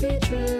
be true.